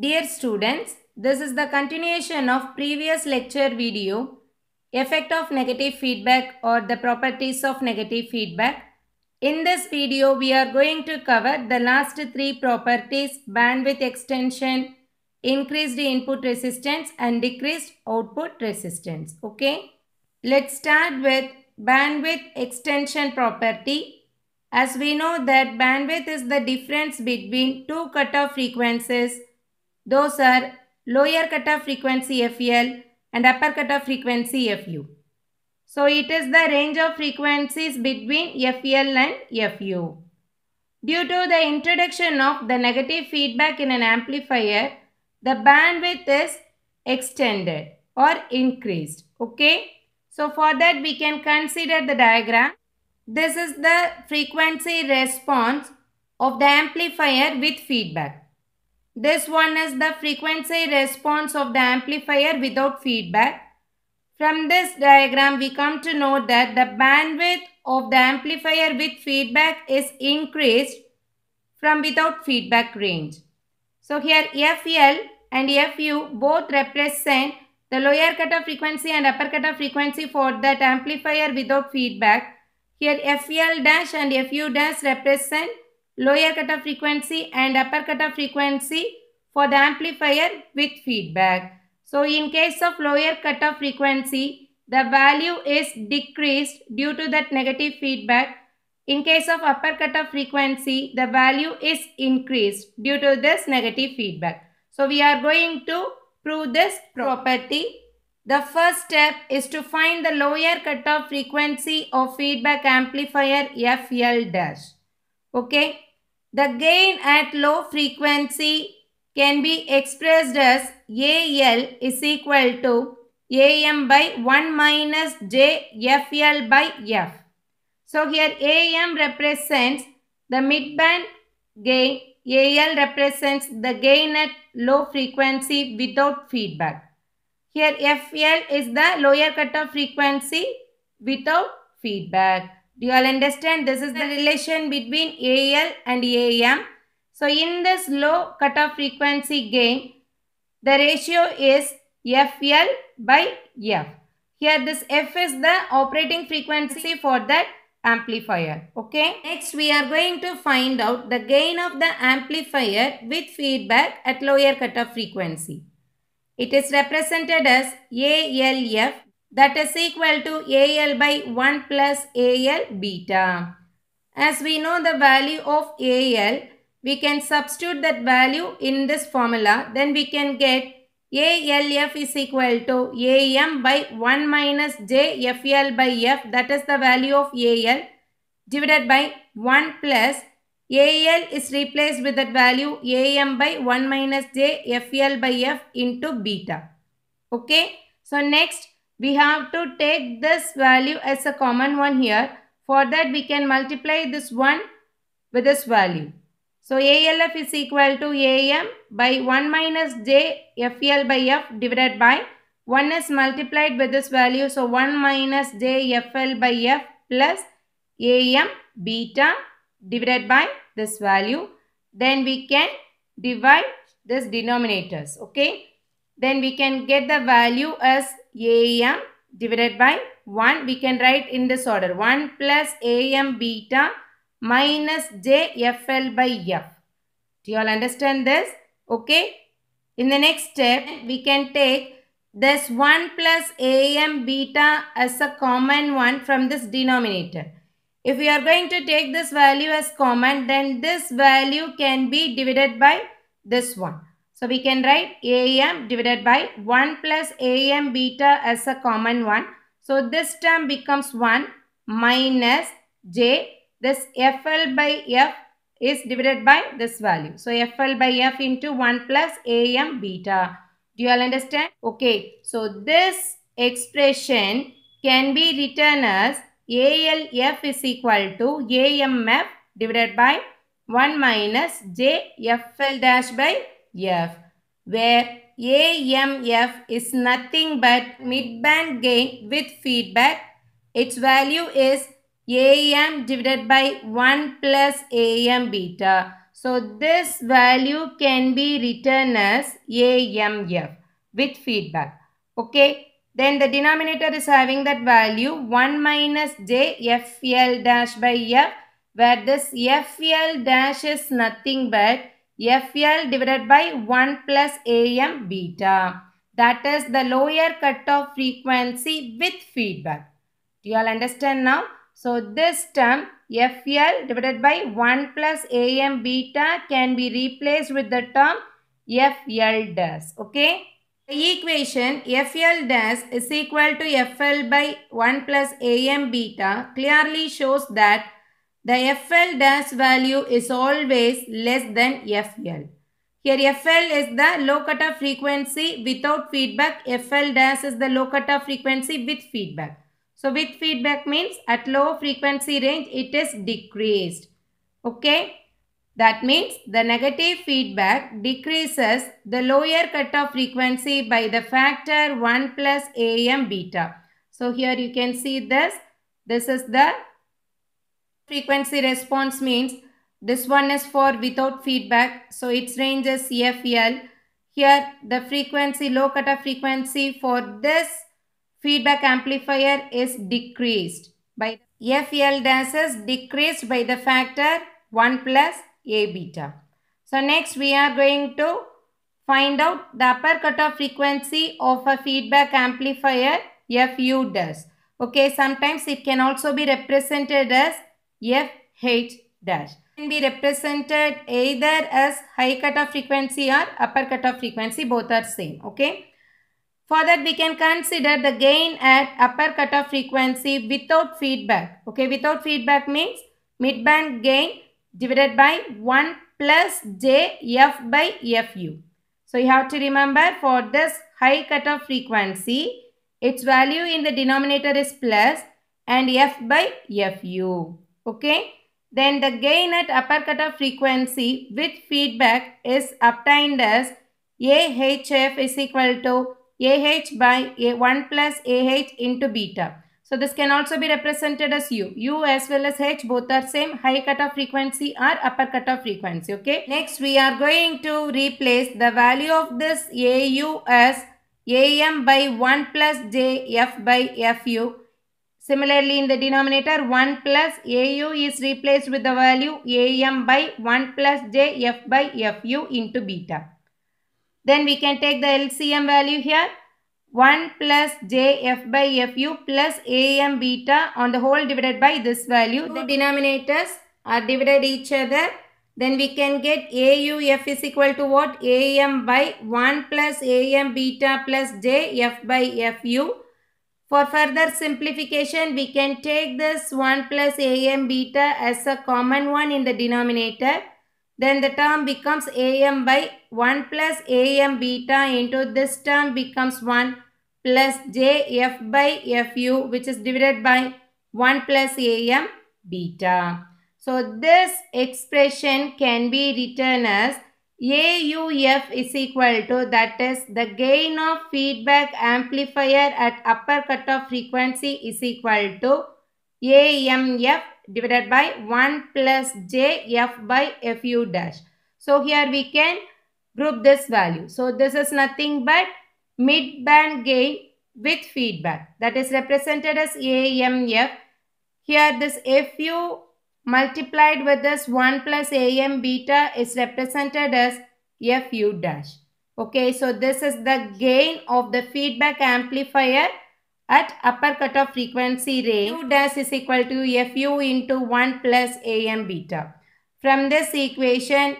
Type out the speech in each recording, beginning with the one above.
Dear students, this is the continuation of previous lecture video Effect of Negative Feedback or the Properties of Negative Feedback. In this video, we are going to cover the last three properties bandwidth extension, increased input resistance and decreased output resistance. Okay. Let's start with bandwidth extension property. As we know that bandwidth is the difference between two cutoff frequencies. Those are lower cutoff frequency FL and upper cutoff frequency FU. So it is the range of frequencies between FL and FU. Due to the introduction of the negative feedback in an amplifier, the bandwidth is extended or increased. Okay. So for that we can consider the diagram. This is the frequency response of the amplifier with feedback. This one is the frequency response of the amplifier without feedback. From this diagram, we come to know that the bandwidth of the amplifier with feedback is increased from without feedback range. So here FL and FU both represent the lower cutoff frequency and upper cutoff frequency for that amplifier without feedback. Here FL dash and FU dash represent lower cutoff frequency and upper cutoff frequency for the amplifier with feedback. So in case of lower cutoff frequency, the value is decreased due to that negative feedback. In case of upper cutoff frequency, the value is increased due to this negative feedback. So we are going to prove this property. The first step is to find the lower cutoff frequency of feedback amplifier FL dash. Okay. The gain at low frequency can be expressed as AL is equal to AM by 1 minus JFL by F. So here AM represents the midband gain, AL represents the gain at low frequency without feedback. Here FL is the lower cutoff frequency without feedback. Do you all understand? This is the relation between AL and AM. So in this low cutoff frequency gain, the ratio is FL by F. Here this F is the operating frequency for that amplifier. Okay. Next we are going to find out the gain of the amplifier with feedback at lower cutoff frequency. It is represented as ALF that is equal to AL by 1 plus AL beta. As we know the value of AL, we can substitute that value in this formula. Then we can get ALF is equal to AM by 1 minus JFL by F that is the value of AL divided by 1 plus AL is replaced with that value AM by 1 minus JFL by F into beta. Okay. So next we have to take this value as a common one here. For that we can multiply this one with this value. So ALF is equal to AM by 1 minus J FL by F divided by 1 is multiplied with this value. So 1 minus J FL by F plus AM beta divided by this value. Then we can divide this denominators. Okay. Then we can get the value as AM divided by 1. We can write in this order. 1 plus AM beta minus JFL by F. Do you all understand this? Okay. In the next step, we can take this 1 plus AM beta as a common one from this denominator. If we are going to take this value as common, then this value can be divided by this one. So we can write AM divided by 1 plus AM beta as a common one. So this term becomes 1 minus J this FL by F is divided by this value. So FL by F into 1 plus AM beta. Do you all understand? Okay. So this expression can be written as ALF is equal to AMF divided by 1 minus JFL dash by F where AMF is nothing but midband gain with feedback. Its value is AM divided by 1 plus AM beta. So this value can be written as AMF with feedback. Okay. Then the denominator is having that value 1 minus j FL dash by F where this FL dash is nothing but FL divided by 1 plus AM beta. That is the lower cutoff frequency with feedback. Do you all understand now? So this term FL divided by 1 plus AM beta can be replaced with the term FL dash. Okay. The equation FL dash is equal to FL by 1 plus AM beta clearly shows that the FL dash value is always less than FL. Here FL is the low cutoff frequency without feedback. FL dash is the low cutoff frequency with feedback. So with feedback means at low frequency range it is decreased. Okay. That means the negative feedback decreases the lower cutoff frequency by the factor 1 plus AM beta. So here you can see this. This is the frequency response means this one is for without feedback. So its range is FL. Here the frequency, low cutoff frequency for this feedback amplifier is decreased by FL dash is decreased by the factor 1 plus A beta. So next we are going to find out the upper cutoff frequency of a feedback amplifier FU dash. Okay, sometimes it can also be represented as FH dash. Can be represented either as high cutoff frequency or upper cutoff frequency both are same okay? For that we can consider the gain at upper cutoff frequency without feedback okay? Without feedback means midband gain divided by 1 plus j f by fu so you have to remember for this high cutoff frequency its value in the denominator is plus and f by fu Okay. Then the gain at upper cutoff frequency with feedback is obtained as AHF is equal to AH by A 1 plus AH into beta. So this can also be represented as U. U as well as H both are same high cutoff frequency or upper cutoff frequency. Okay. Next we are going to replace the value of this AU as AM by 1 plus JF by FU Similarly, in the denominator, 1 plus AU is replaced with the value AM by 1 plus JF by FU into beta. Then we can take the LCM value here. 1 plus JF by FU plus AM beta on the whole divided by this value. The denominators are divided each other. Then we can get AUF is equal to what? AM by 1 plus AM beta plus JF by FU for further simplification, we can take this 1 plus am beta as a common one in the denominator. Then the term becomes am by 1 plus am beta into this term becomes 1 plus jf by fu which is divided by 1 plus am beta. So this expression can be written as AUF is equal to that is the gain of feedback amplifier at upper cutoff frequency is equal to AMF divided by 1 plus JF by FU dash. So here we can group this value. So this is nothing but mid-band gain with feedback that is represented as AMF. Here this FU multiplied with this 1 plus am beta is represented as fu dash. Okay, so this is the gain of the feedback amplifier at upper cutoff frequency range. Fu dash is equal to fu into 1 plus am beta. From this equation,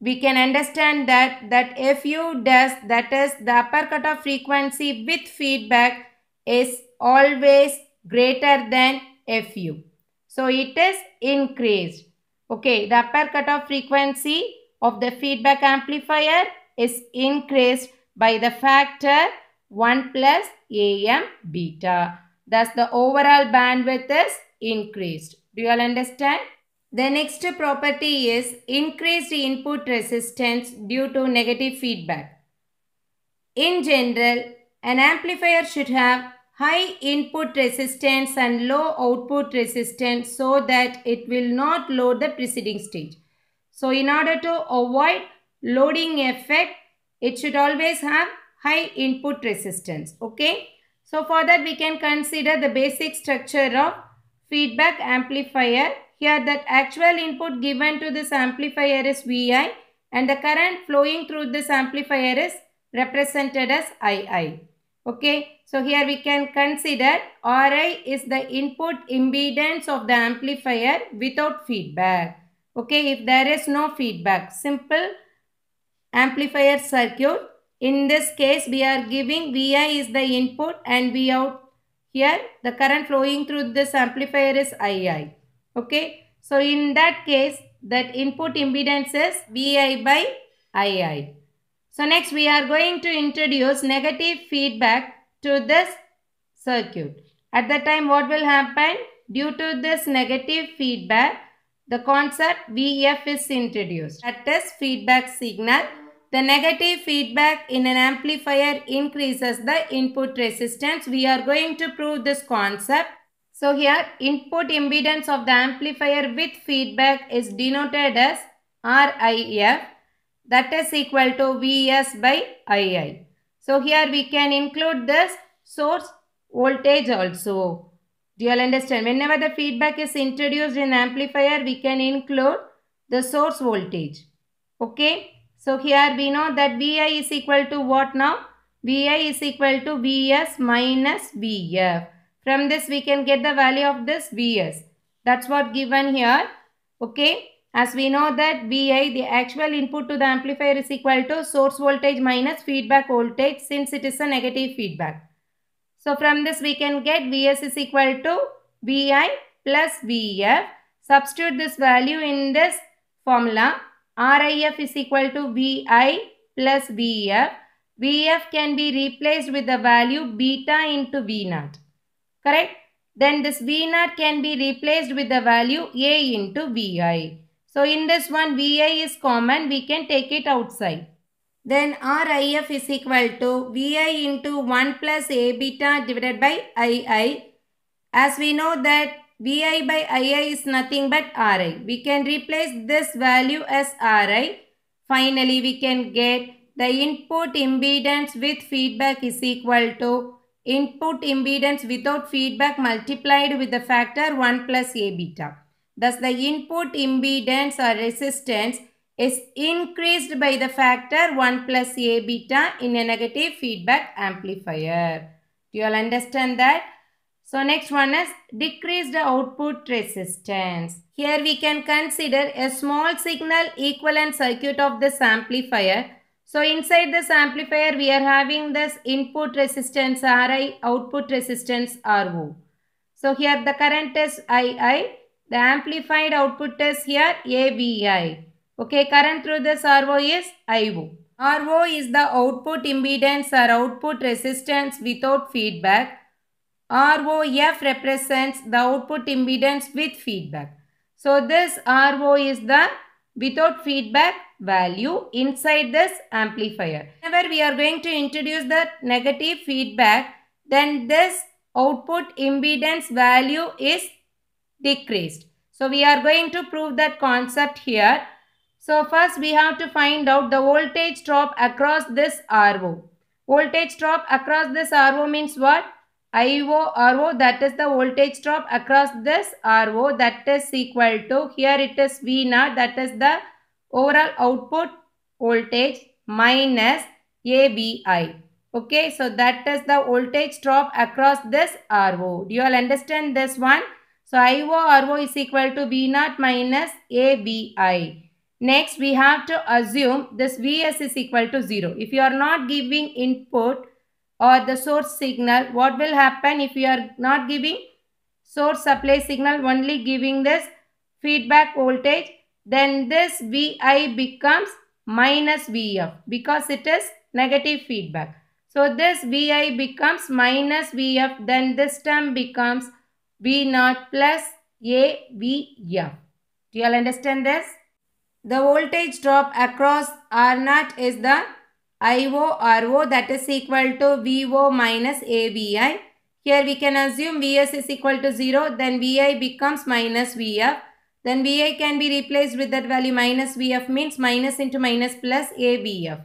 we can understand that that fu dash that is the upper cutoff frequency with feedback is always greater than fu. So it is increased. Okay, the upper cutoff frequency of the feedback amplifier is increased by the factor 1 plus AM beta. Thus the overall bandwidth is increased. Do you all understand? The next property is increased input resistance due to negative feedback. In general, an amplifier should have high input resistance and low output resistance so that it will not load the preceding stage. So in order to avoid loading effect, it should always have high input resistance. Okay. So for that we can consider the basic structure of feedback amplifier. Here that actual input given to this amplifier is Vi and the current flowing through this amplifier is represented as II. Okay. So here we can consider Ri is the input impedance of the amplifier without feedback. Okay. If there is no feedback, simple amplifier circuit. In this case, we are giving Vi is the input and V out. Here, the current flowing through this amplifier is II. Okay. So, in that case, that input impedance is Vi by II. So, next we are going to introduce negative feedback to this circuit. At that time, what will happen? Due to this negative feedback, the concept VF is introduced. That is feedback signal the negative feedback in an amplifier increases the input resistance. We are going to prove this concept. So here input impedance of the amplifier with feedback is denoted as RIF that is equal to Vs by II. So here we can include this source voltage also. Do you all understand? Whenever the feedback is introduced in amplifier, we can include the source voltage. Okay. So here we know that Vi is equal to what now? Vi is equal to Vs minus Vf. From this we can get the value of this Vs. That's what given here. Okay. As we know that Vi, the actual input to the amplifier is equal to source voltage minus feedback voltage since it is a negative feedback. So from this we can get Vs is equal to Vi plus Vf. Substitute this value in this formula RIF is equal to VI plus VF. VF can be replaced with the value beta into V naught. Correct? Then this V naught can be replaced with the value A into VI. So in this one VI is common. We can take it outside. Then RIF is equal to VI into 1 plus A beta divided by II. As we know that Vi by Ii is nothing but Ri. We can replace this value as Ri. Finally, we can get the input impedance with feedback is equal to input impedance without feedback multiplied with the factor 1 plus A beta. Thus, the input impedance or resistance is increased by the factor 1 plus A beta in a negative feedback amplifier. Do you all understand that? So next one is decreased output resistance. Here we can consider a small signal equivalent circuit of this amplifier. So inside this amplifier we are having this input resistance Ri, output resistance Ro. So here the current is II, the amplified output is here AVI. Okay, current through this RO is IO. RO is the output impedance or output resistance without feedback ROF represents the output impedance with feedback. So this RO is the without feedback value inside this amplifier. Whenever we are going to introduce the negative feedback, then this output impedance value is decreased. So we are going to prove that concept here. So first we have to find out the voltage drop across this RO. Voltage drop across this RO means what? IO RO that is the voltage drop across this RO that is equal to here it is V naught that is the overall output voltage minus AVI. Okay, so that is the voltage drop across this RO. Do you all understand this one? So IO RO is equal to V naught minus AVI. Next, we have to assume this Vs is equal to 0. If you are not giving input, or the source signal what will happen if you are not giving source supply signal only giving this feedback voltage then this Vi becomes minus Vf because it is negative feedback. So this Vi becomes minus Vf then this term becomes V naught plus AVF. Do you all understand this? The voltage drop across R naught is the IO RO that is equal to VO minus AVI. Here we can assume Vs is equal to 0 then Vi becomes minus Vf. then Vi can be replaced with that value minus Vf means minus into minus plus AVF.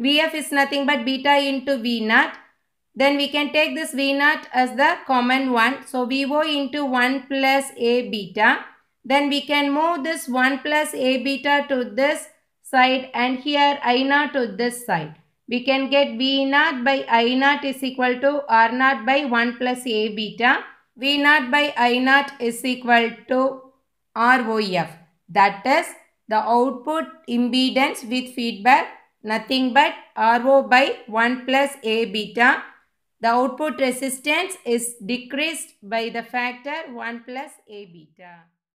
Vf is nothing but beta into V naught. Then we can take this V naught as the common one. So Vo into 1 plus A beta. Then we can move this 1 plus A beta to this side and here I naught to this side. We can get V naught by I naught is equal to R naught by 1 plus A beta. V naught by I naught is equal to ROF. That is the output impedance with feedback nothing but RO by 1 plus A beta. The output resistance is decreased by the factor 1 plus A beta.